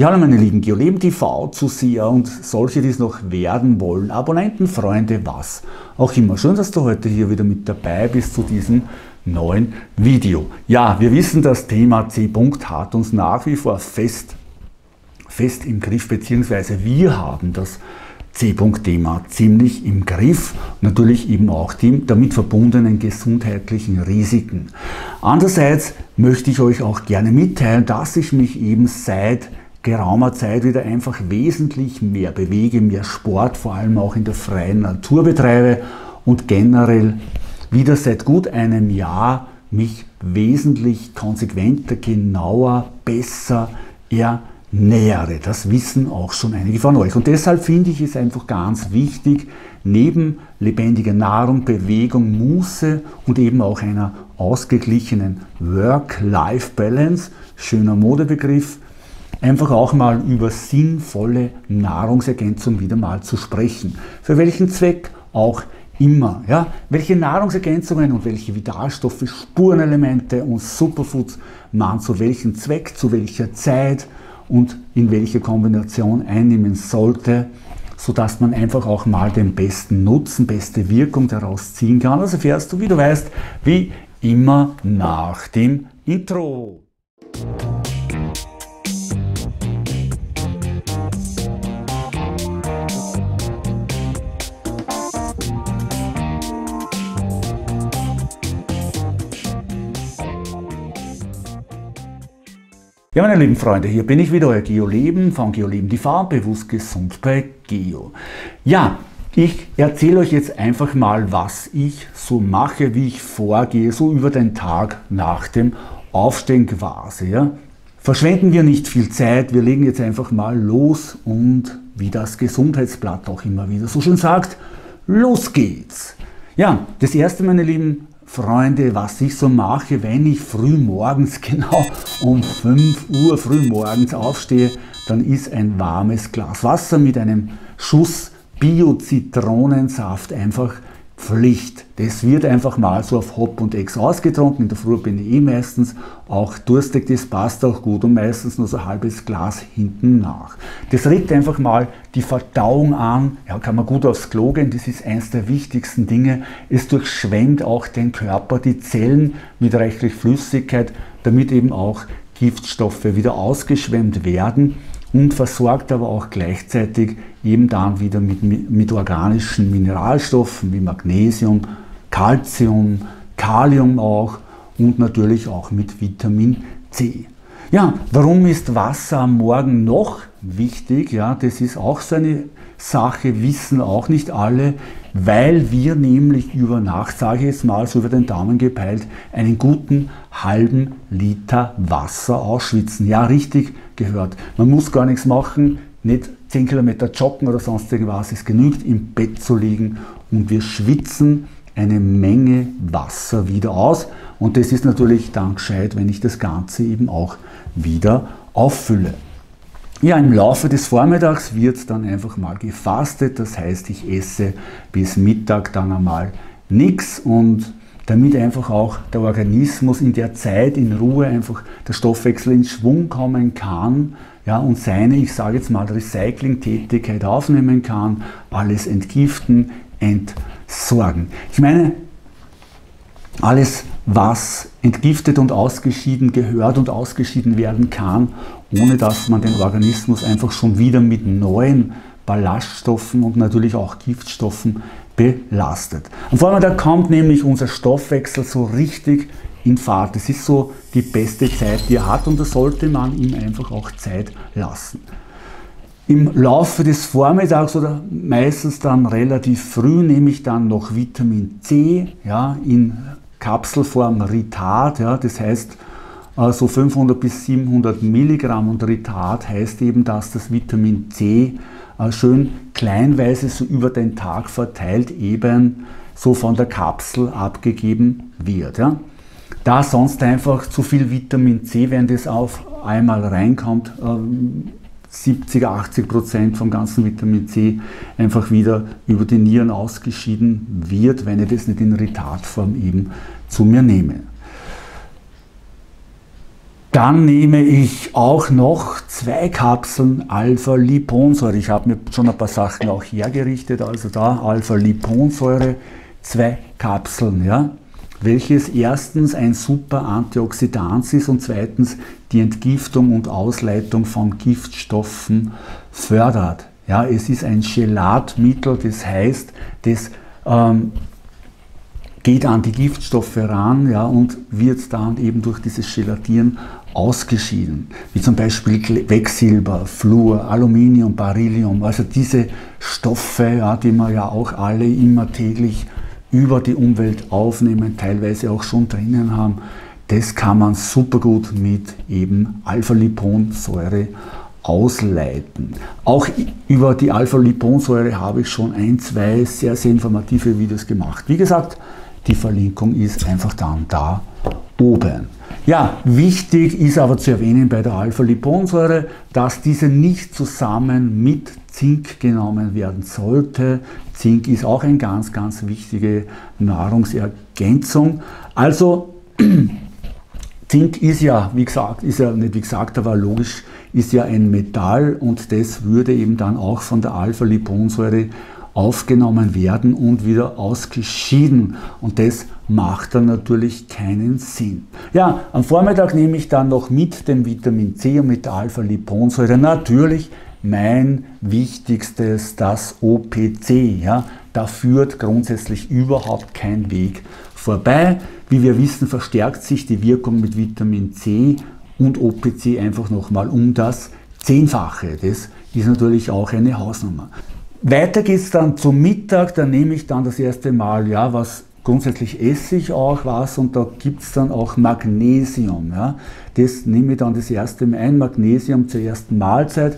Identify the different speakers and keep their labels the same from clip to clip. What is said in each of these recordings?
Speaker 1: Ja, hallo meine lieben Geoleben TV Zuseher und solche, die es noch werden wollen, Abonnenten, Freunde, was auch immer. Schön, dass du heute hier wieder mit dabei bist zu diesem neuen Video. Ja, wir wissen, das Thema C. hat uns nach wie vor fest, fest im Griff, beziehungsweise wir haben das C-Thema ziemlich im Griff. Natürlich eben auch die damit verbundenen gesundheitlichen Risiken. Andererseits möchte ich euch auch gerne mitteilen, dass ich mich eben seit geraumer Zeit wieder einfach wesentlich mehr bewege, mehr Sport, vor allem auch in der freien Natur betreibe und generell wieder seit gut einem Jahr mich wesentlich konsequenter, genauer, besser ernähre. Das wissen auch schon einige von euch. Und deshalb finde ich es einfach ganz wichtig, neben lebendiger Nahrung, Bewegung, Muße und eben auch einer ausgeglichenen Work-Life-Balance, schöner Modebegriff, einfach auch mal über sinnvolle Nahrungsergänzung wieder mal zu sprechen. Für welchen Zweck auch immer. Ja? Welche Nahrungsergänzungen und welche Vitalstoffe, Spurenelemente und Superfoods man zu welchem Zweck, zu welcher Zeit und in welcher Kombination einnehmen sollte, sodass man einfach auch mal den besten Nutzen, beste Wirkung daraus ziehen kann. Das erfährst du, wie du weißt, wie immer nach dem Intro. Ja, meine lieben Freunde, hier bin ich wieder, euer GeoLeben von GeoLeben die Farm, bewusst gesund bei Geo. Ja, ich erzähle euch jetzt einfach mal, was ich so mache, wie ich vorgehe, so über den Tag nach dem Aufstehen quasi. Ja. Verschwenden wir nicht viel Zeit, wir legen jetzt einfach mal los und wie das Gesundheitsblatt auch immer wieder so schön sagt, los geht's. Ja, das erste, meine Lieben, Freunde, was ich so mache, wenn ich früh morgens, genau um 5 Uhr früh morgens aufstehe, dann ist ein warmes Glas Wasser mit einem Schuss Bio-Zitronensaft einfach Pflicht. Das wird einfach mal so auf Hop und Ex ausgetrunken. In der Früh bin ich eh meistens auch durstig, das passt auch gut und meistens nur so ein halbes Glas hinten nach. Das regt einfach mal die Verdauung an. Ja, kann man gut aufs Klo gehen, das ist eines der wichtigsten Dinge. Es durchschwemmt auch den Körper, die Zellen mit reichlich Flüssigkeit, damit eben auch Giftstoffe wieder ausgeschwemmt werden und versorgt aber auch gleichzeitig eben dann wieder mit, mit organischen Mineralstoffen wie Magnesium, Calcium, Kalium auch und natürlich auch mit Vitamin C. Ja, warum ist Wasser am Morgen noch wichtig? Ja, das ist auch so eine Sache, wissen auch nicht alle, weil wir nämlich über Nacht, sage ich jetzt mal so über den Daumen gepeilt, einen guten halben Liter Wasser ausschwitzen. Ja, richtig gehört. Man muss gar nichts machen, nicht 10 Kilometer joggen oder sonst irgendwas. Es genügt, im Bett zu liegen und wir schwitzen eine Menge Wasser wieder aus. Und das ist natürlich dann gescheit, wenn ich das Ganze eben auch wieder auffülle. Ja, im Laufe des Vormittags wird dann einfach mal gefastet. Das heißt, ich esse bis Mittag dann einmal nichts und damit einfach auch der Organismus in der Zeit in Ruhe einfach der Stoffwechsel in Schwung kommen kann ja, und seine, ich sage jetzt mal, Recycling-Tätigkeit aufnehmen kann, alles entgiften, entsorgen. Ich meine, alles, was entgiftet und ausgeschieden gehört und ausgeschieden werden kann, ohne dass man den Organismus einfach schon wieder mit neuen Ballaststoffen und natürlich auch Giftstoffen belastet. Am Vormittag kommt nämlich unser Stoffwechsel so richtig in Fahrt. Das ist so die beste Zeit, die er hat und da sollte man ihm einfach auch Zeit lassen. Im Laufe des Vormittags oder meistens dann relativ früh nehme ich dann noch Vitamin C ja, in Kapselform Ritat. Ja, das heißt äh, so 500 bis 700 Milligramm und Ritat heißt eben, dass das Vitamin C äh, schön kleinweise so über den Tag verteilt eben so von der Kapsel abgegeben wird. Ja. Da sonst einfach zu viel Vitamin C, wenn das auf einmal reinkommt, 70, ähm, 80 Prozent vom ganzen Vitamin C einfach wieder über die Nieren ausgeschieden wird, wenn ich das nicht in Ritatform eben zu mir nehme. Dann nehme ich auch noch zwei Kapseln Alpha-Liponsäure. Ich habe mir schon ein paar Sachen auch hergerichtet, also da Alpha-Liponsäure, zwei Kapseln, ja, welches erstens ein super Antioxidant ist und zweitens die Entgiftung und Ausleitung von Giftstoffen fördert. Ja, es ist ein Gelatmittel, das heißt, das ähm, geht an die Giftstoffe ran ja, und wird dann eben durch dieses Gelatieren ausgeschieden, wie zum Beispiel Quecksilber, Fluor, Aluminium, Beryllium, also diese Stoffe, ja, die wir ja auch alle immer täglich über die Umwelt aufnehmen, teilweise auch schon drinnen haben, das kann man super gut mit eben Alpha-Liponsäure ausleiten. Auch über die Alpha-Liponsäure habe ich schon ein, zwei sehr, sehr informative Videos gemacht. Wie gesagt, die Verlinkung ist einfach dann da oben. Ja, wichtig ist aber zu erwähnen bei der Alpha-Liponsäure, dass diese nicht zusammen mit Zink genommen werden sollte. Zink ist auch eine ganz, ganz wichtige Nahrungsergänzung. Also Zink ist ja, wie gesagt, ist ja nicht wie gesagt, aber logisch, ist ja ein Metall und das würde eben dann auch von der Alpha-Liponsäure aufgenommen werden und wieder ausgeschieden. Und das macht dann natürlich keinen Sinn. Ja, am Vormittag nehme ich dann noch mit dem Vitamin C und mit der Alpha-Liponsäure natürlich mein wichtigstes, das OPC. Ja, da führt grundsätzlich überhaupt kein Weg vorbei. Wie wir wissen, verstärkt sich die Wirkung mit Vitamin C und OPC einfach nochmal um das Zehnfache. Das ist natürlich auch eine Hausnummer. Weiter geht es dann zum Mittag, da nehme ich dann das erste Mal, ja, was grundsätzlich esse ich auch was und da gibt es dann auch Magnesium. Ja. Das nehme ich dann das erste Mal ein, Magnesium zur ersten Mahlzeit,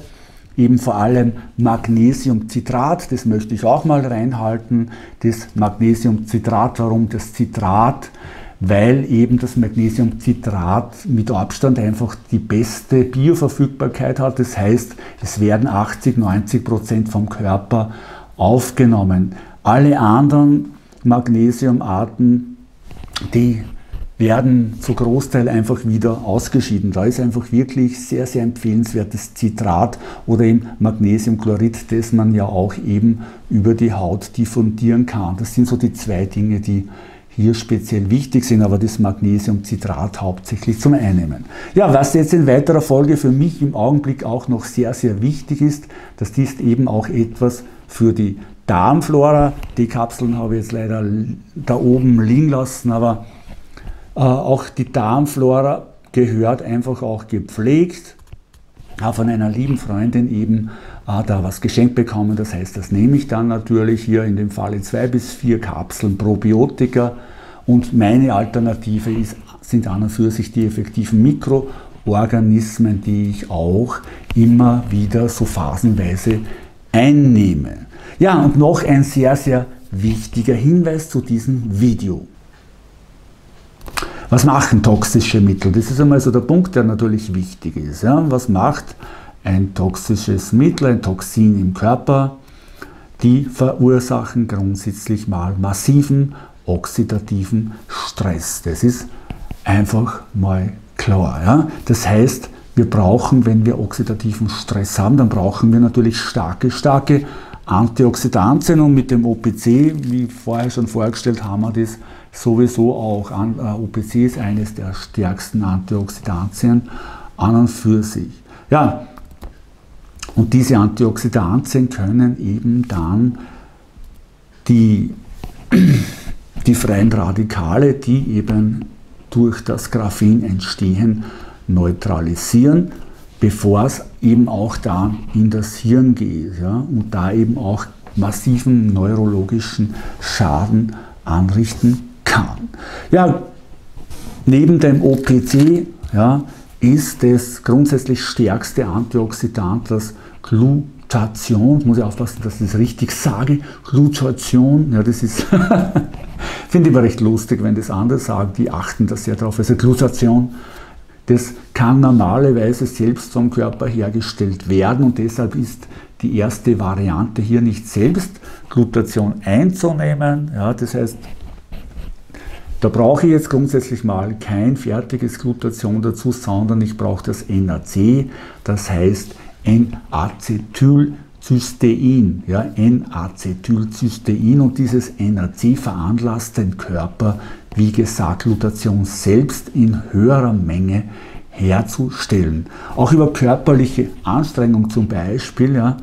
Speaker 1: eben vor allem Magnesiumcitrat, das möchte ich auch mal reinhalten. Das Magnesiumcitrat, warum das Citrat? Weil eben das Magnesiumcitrat mit Abstand einfach die beste Bioverfügbarkeit hat. Das heißt, es werden 80, 90 Prozent vom Körper aufgenommen. Alle anderen Magnesiumarten, die werden zu Großteil einfach wieder ausgeschieden. Da ist einfach wirklich sehr, sehr empfehlenswertes Citrat oder eben Magnesiumchlorid, das man ja auch eben über die Haut diffundieren kann. Das sind so die zwei Dinge, die hier speziell wichtig sind, aber das Magnesiumcitrat hauptsächlich zum Einnehmen. Ja, was jetzt in weiterer Folge für mich im Augenblick auch noch sehr, sehr wichtig ist, das ist eben auch etwas für die Darmflora. Die Kapseln habe ich jetzt leider da oben liegen lassen, aber äh, auch die Darmflora gehört einfach auch gepflegt. Von einer lieben Freundin eben äh, da was geschenkt bekommen. Das heißt, das nehme ich dann natürlich hier in dem Falle zwei bis vier Kapseln Probiotika. Und meine Alternative ist, sind an und für sich die effektiven Mikroorganismen, die ich auch immer wieder so phasenweise einnehme. Ja, und noch ein sehr, sehr wichtiger Hinweis zu diesem Video. Was machen toxische Mittel? Das ist einmal so der Punkt, der natürlich wichtig ist. Ja? Was macht ein toxisches Mittel, ein Toxin im Körper? Die verursachen grundsätzlich mal massiven oxidativen Stress. Das ist einfach mal klar. Ja? Das heißt, wir brauchen, wenn wir oxidativen Stress haben, dann brauchen wir natürlich starke, starke Antioxidantien und mit dem OPC, wie vorher schon vorgestellt, haben wir das sowieso auch. Äh, OPC ist eines der stärksten Antioxidantien an und für sich. Ja, und diese Antioxidantien können eben dann die, die freien Radikale, die eben durch das Graphen entstehen, neutralisieren, bevor es eben auch dann in das Hirn geht ja, und da eben auch massiven neurologischen Schaden anrichten kann. Ja, neben dem OPC ja, ist das grundsätzlich stärkste Antioxidant das Glutation. muss ich aufpassen, dass ich das richtig sage. Glutation, ja, das ist, finde ich aber recht lustig, wenn das andere sagen, die achten das sehr drauf. Also Glutation, das kann normalerweise selbst vom Körper hergestellt werden und deshalb ist die erste Variante hier nicht selbst Glutation einzunehmen. Ja, das heißt, Da brauche ich jetzt grundsätzlich mal kein fertiges Glutation dazu, sondern ich brauche das NAC, das heißt N-Acetylcystein, ja, N-Acetylcystein und dieses NAC veranlasst den Körper, wie gesagt, Glutation selbst in höherer Menge herzustellen. Auch über körperliche Anstrengung zum Beispiel, ja,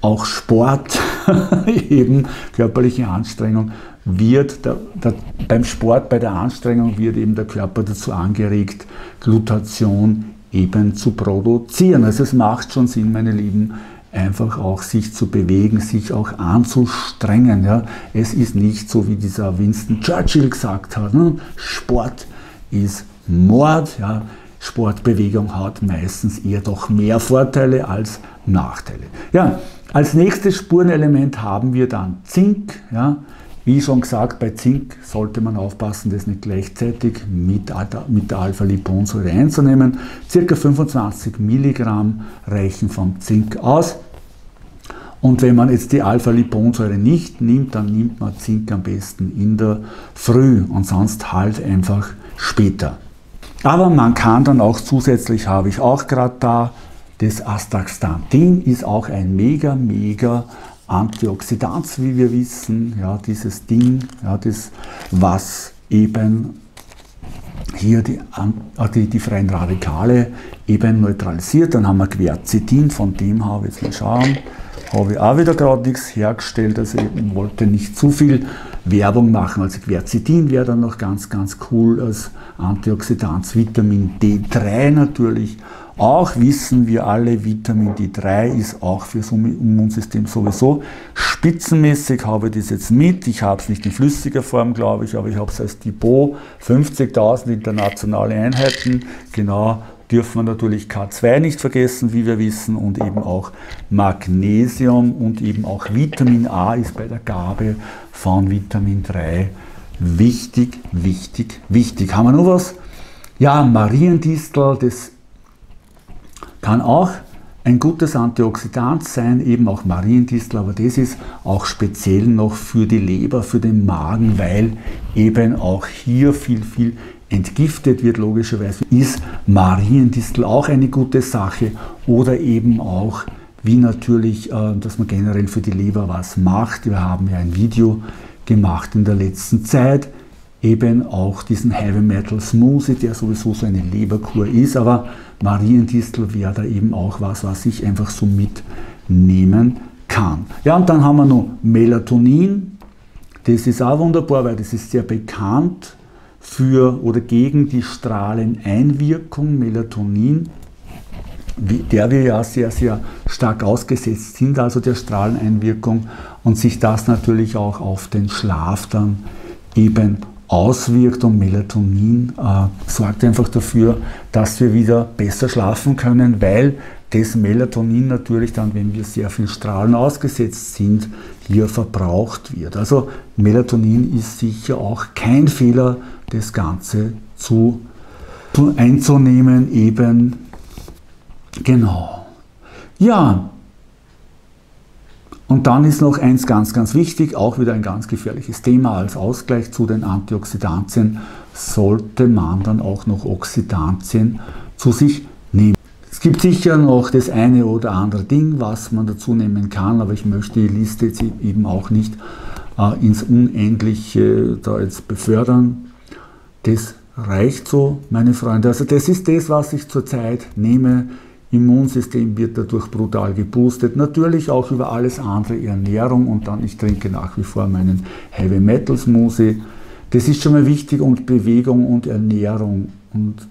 Speaker 1: auch Sport, eben körperliche Anstrengung, wird der, der, beim Sport, bei der Anstrengung wird eben der Körper dazu angeregt, Glutation eben zu produzieren. Also es macht schon Sinn, meine Lieben, einfach auch sich zu bewegen, sich auch anzustrengen. Ja. Es ist nicht so, wie dieser Winston Churchill gesagt hat, ne? Sport ist Mord. Ja. Sportbewegung hat meistens eher doch mehr Vorteile als Nachteile. Ja, als nächstes Spurenelement haben wir dann Zink. Ja. Wie schon gesagt, bei Zink sollte man aufpassen, das nicht gleichzeitig mit, mit der Alpha-Liponsäure einzunehmen. Circa 25 Milligramm reichen vom Zink aus. Und wenn man jetzt die Alpha-Liponsäure nicht nimmt, dann nimmt man Zink am besten in der Früh und sonst halt einfach später. Aber man kann dann auch zusätzlich, habe ich auch gerade da, das Astaxanthin ist auch ein mega, mega Antioxidant, wie wir wissen. Ja, dieses Ding, ja, das, was eben hier die, äh, die, die, freien Radikale eben neutralisiert. Dann haben wir Quercetin, von dem habe ich jetzt mal schauen, habe ich auch wieder gerade nichts hergestellt, also ich wollte nicht zu viel Werbung machen. Also Quercetin wäre dann noch ganz, ganz cool als Antioxidant, Vitamin D3 natürlich auch wissen wir alle, Vitamin D3 ist auch fürs Immunsystem sowieso spitzenmäßig. Habe ich das jetzt mit. Ich habe es nicht in flüssiger Form, glaube ich, aber ich habe es als Depot. 50.000 internationale Einheiten. Genau dürfen wir natürlich K2 nicht vergessen, wie wir wissen, und eben auch Magnesium und eben auch Vitamin A ist bei der Gabe von Vitamin 3 wichtig, wichtig, wichtig. Haben wir noch was? Ja, Mariendistel, das kann auch ein gutes Antioxidant sein, eben auch Mariendistel, aber das ist auch speziell noch für die Leber, für den Magen, weil eben auch hier viel, viel entgiftet wird, logischerweise. Ist Mariendistel auch eine gute Sache oder eben auch, wie natürlich, äh, dass man generell für die Leber was macht. Wir haben ja ein Video gemacht in der letzten Zeit, eben auch diesen Heavy Metal Smoothie, der sowieso so eine Leberkur ist, aber Mariendistel wäre da eben auch was, was ich einfach so mitnehmen kann. Ja, und dann haben wir noch Melatonin. Das ist auch wunderbar, weil das ist sehr bekannt für oder gegen die Strahleneinwirkung Melatonin, der wir ja sehr, sehr stark ausgesetzt sind, also der Strahleneinwirkung und sich das natürlich auch auf den Schlaf dann eben auswirkt und Melatonin äh, sorgt einfach dafür, dass wir wieder besser schlafen können, weil das Melatonin natürlich dann, wenn wir sehr viel Strahlen ausgesetzt sind, hier verbraucht wird. Also Melatonin ist sicher auch kein Fehler, das Ganze zu, zu einzunehmen, eben genau. Ja, und dann ist noch eins ganz, ganz wichtig, auch wieder ein ganz gefährliches Thema als Ausgleich zu den Antioxidantien, sollte man dann auch noch Oxidantien zu sich nehmen. Es gibt sicher noch das eine oder andere Ding, was man dazu nehmen kann, aber ich möchte die Liste jetzt eben auch nicht äh, ins Unendliche da jetzt befördern. Das reicht so, meine Freunde. Also das ist das, was ich zurzeit nehme. Immunsystem wird dadurch brutal geboostet. Natürlich auch über alles andere, Ernährung und dann, ich trinke nach wie vor meinen Heavy Metal Smoothie. Das ist schon mal wichtig und Bewegung und Ernährung. Und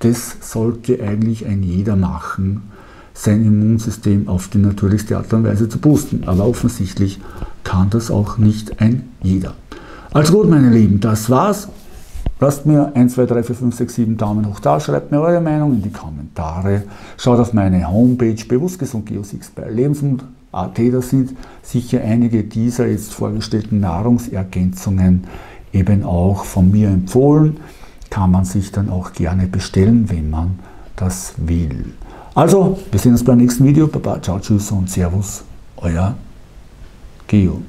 Speaker 1: das sollte eigentlich ein jeder machen, sein Immunsystem auf die natürlichste Art und Weise zu boosten. Aber offensichtlich kann das auch nicht ein jeder. Also gut, meine Lieben, das war's. Lasst mir 1, 2, 3, 4, 5, 6, 7 Daumen hoch da, schreibt mir eure Meinung in die Kommentare. Schaut auf meine Homepage bewusstgesund Geosix bei Lebensmund.at. Da sind sicher einige dieser jetzt vorgestellten Nahrungsergänzungen eben auch von mir empfohlen. Kann man sich dann auch gerne bestellen, wenn man das will. Also, wir sehen uns beim nächsten Video. Baba, ciao, tschüss und servus, euer Geo.